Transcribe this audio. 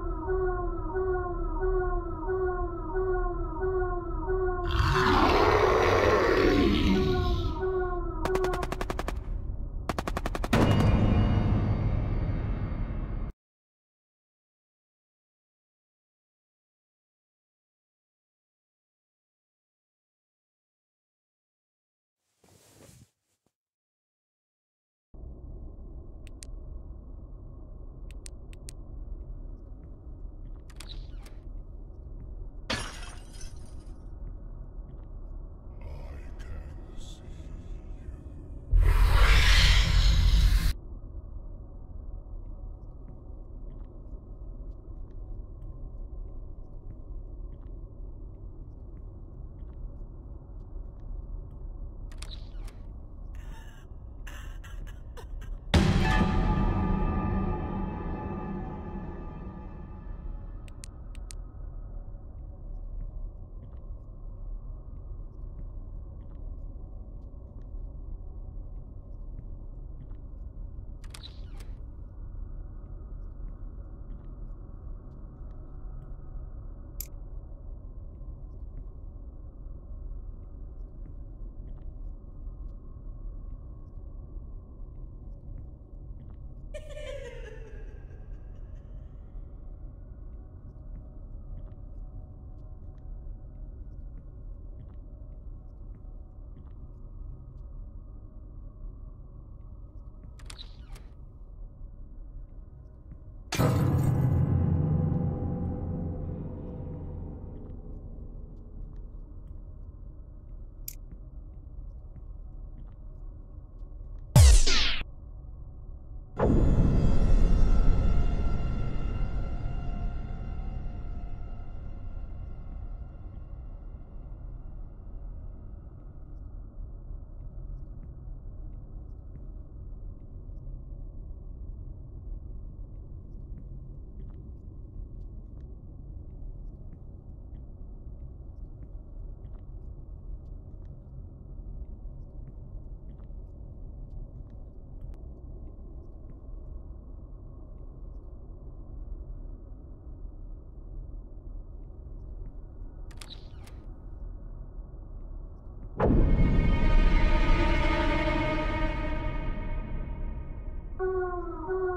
Oh. Oh.